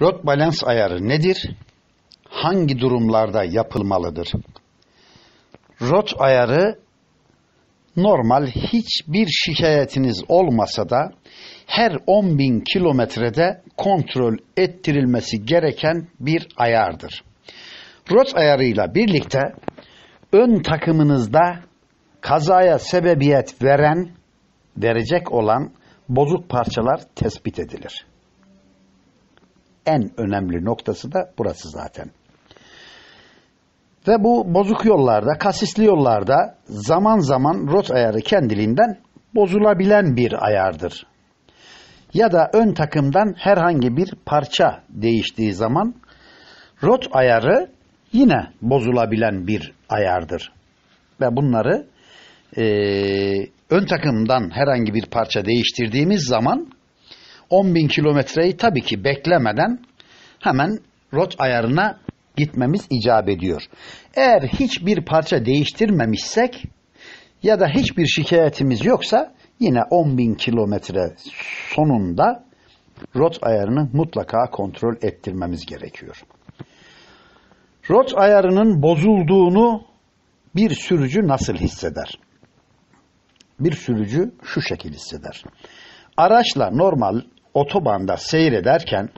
Rot balans ayarı nedir? Hangi durumlarda yapılmalıdır? Rot ayarı normal hiçbir şikayetiniz olmasa da her 10.000 kilometrede kontrol ettirilmesi gereken bir ayardır. Rot ayarıyla birlikte ön takımınızda kazaya sebebiyet veren, verecek olan bozuk parçalar tespit edilir. En önemli noktası da burası zaten. Ve bu bozuk yollarda, kasisli yollarda zaman zaman rot ayarı kendiliğinden bozulabilen bir ayardır. Ya da ön takımdan herhangi bir parça değiştiği zaman rot ayarı yine bozulabilen bir ayardır. Ve bunları e, ön takımdan herhangi bir parça değiştirdiğimiz zaman 10.000 kilometreyi tabii ki beklemeden hemen rot ayarına gitmemiz icap ediyor. Eğer hiçbir parça değiştirmemişsek ya da hiçbir şikayetimiz yoksa yine 10.000 kilometre sonunda rot ayarını mutlaka kontrol ettirmemiz gerekiyor. Rot ayarının bozulduğunu bir sürücü nasıl hisseder? Bir sürücü şu şekil hisseder. Araçla normal otobanda seyrederken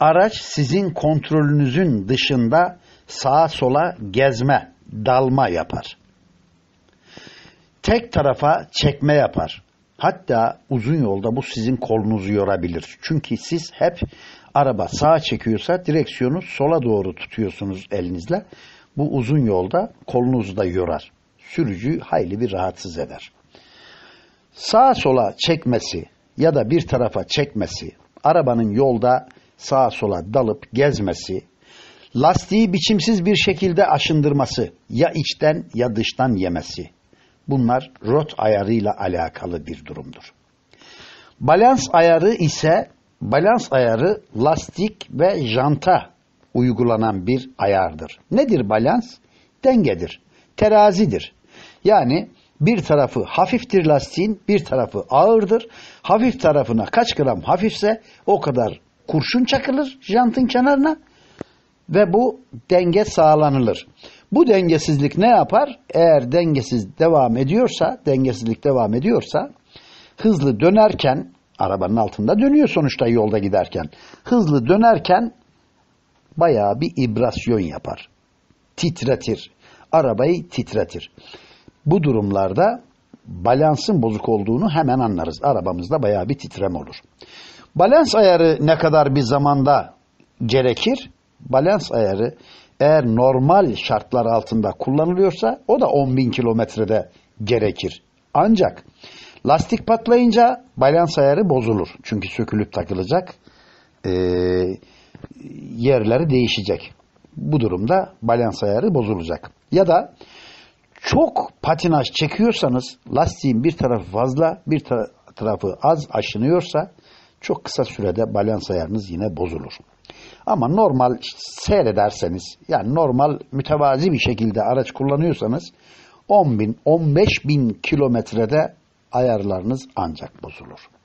araç sizin kontrolünüzün dışında sağa sola gezme, dalma yapar. Tek tarafa çekme yapar. Hatta uzun yolda bu sizin kolunuzu yorabilir. Çünkü siz hep araba sağa çekiyorsa direksiyonu sola doğru tutuyorsunuz elinizle. Bu uzun yolda kolunuzu da yorar. Sürücüyü hayli bir rahatsız eder. Sağa sola çekmesi ya da bir tarafa çekmesi, arabanın yolda sağa sola dalıp gezmesi, lastiği biçimsiz bir şekilde aşındırması, ya içten ya dıştan yemesi. Bunlar rot ayarıyla alakalı bir durumdur. Balans ayarı ise balans ayarı lastik ve janta uygulanan bir ayardır. Nedir balans? Dengedir, terazidir. Yani bir tarafı hafiftir lastiğin, bir tarafı ağırdır. Hafif tarafına kaç gram hafifse o kadar kurşun çakılır jantın kenarına ve bu denge sağlanılır. Bu dengesizlik ne yapar? Eğer dengesiz devam ediyorsa, dengesizlik devam ediyorsa hızlı dönerken arabanın altında dönüyor sonuçta yolda giderken. Hızlı dönerken bayağı bir ibrasyon yapar. Titretir. Arabayı titretir. Bu durumlarda balansın bozuk olduğunu hemen anlarız. Arabamızda bayağı bir titreme olur. Balans ayarı ne kadar bir zamanda gerekir? Balans ayarı eğer normal şartlar altında kullanılıyorsa o da 10 bin kilometrede gerekir. Ancak lastik patlayınca balans ayarı bozulur. Çünkü sökülüp takılacak e, yerleri değişecek. Bu durumda balans ayarı bozulacak. Ya da çok patinaj çekiyorsanız lastiğin bir tarafı fazla bir tarafı az aşınıyorsa çok kısa sürede balans ayarınız yine bozulur. Ama normal seyrederseniz yani normal mütevazi bir şekilde araç kullanıyorsanız 10 bin 15 bin kilometrede ayarlarınız ancak bozulur.